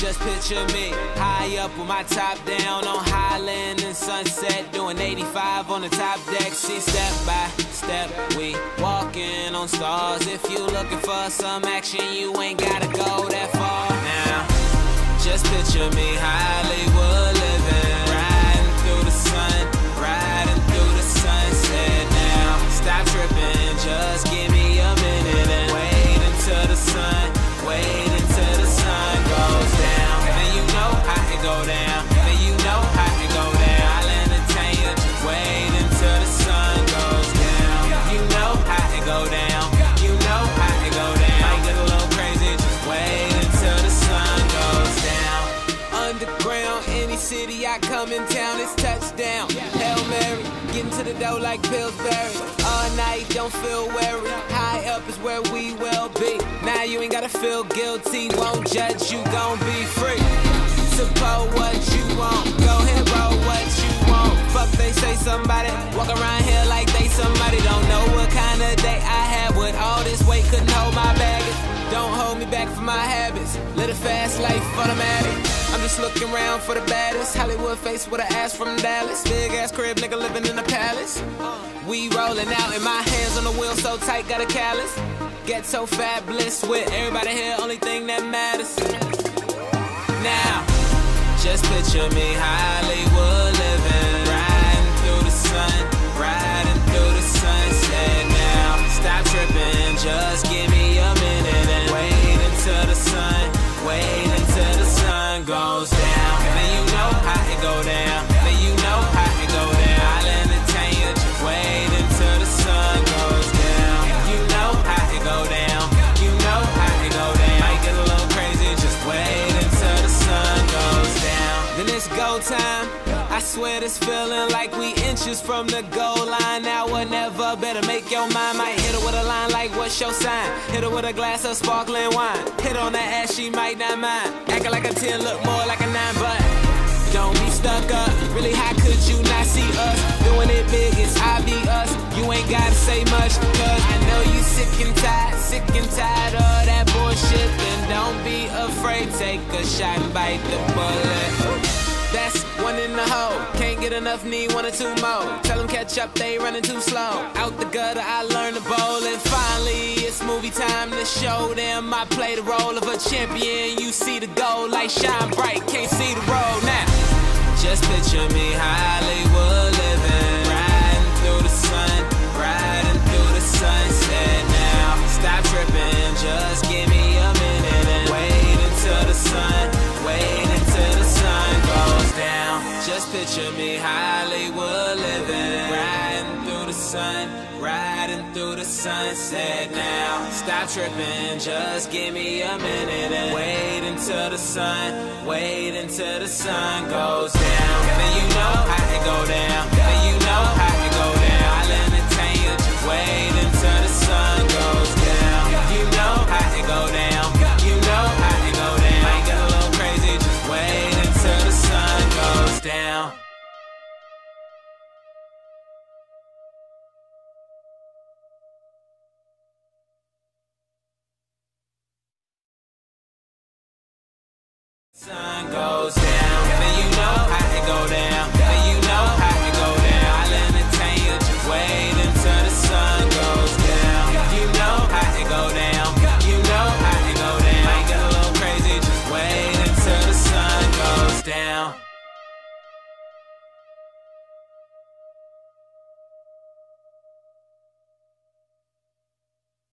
Just picture me high up with my top down on Highland and Sunset, doing 85 on the top deck. See, step by step, we walking on stars. If you looking for some action, you ain't gotta go that far now. Just picture me Hollywood I come in town, it's touchdown. Hail Mary, getting to the dough like Pillsbury. All night, don't feel weary. High up is where we will be. Now you ain't gotta feel guilty, won't judge you, gon' be free. Support what you want, go ahead, roll what you want. Fuck, they say somebody, walk around here like they somebody. Don't know what kind of day I had with all this weight, couldn't hold my baggage. Don't hold me back from my habits. Live a fast life automatic. I'm just looking around for the baddest. Hollywood face with an ass from Dallas. Big ass crib, nigga living in the palace. We rolling out and my hands on the wheel so tight, got a callus. Get so fat, bliss with everybody here, only thing that matters. Now, just picture me Hollywood Time. I swear this feeling like we inches from the goal line. Now or never, better make your mind. Might hit her with a line like, what's your sign? Hit her with a glass of sparkling wine. Hit on that ass, she might not mind. Acting like a 10, look more like a 9, but don't be stuck up. Really, how could you not see us? Doing it big, it's I be us. You ain't gotta say much, cause I know you sick and tired, sick and tired of that bullshit. Then don't be afraid, take a shot and bite the bullet. That's one in the hole. Can't get enough, need one or two more. Tell them catch up, they running too slow. Out the gutter, I learned to bowl. And finally, it's movie time to show them I play the role of a champion. You see the goal, like shine bright, can't see the road now. Just picture me Hollywood sun, riding through the sunset now. Stop tripping, just give me a minute and wait until the sun, wait until the sun goes down. Then you know how it go down.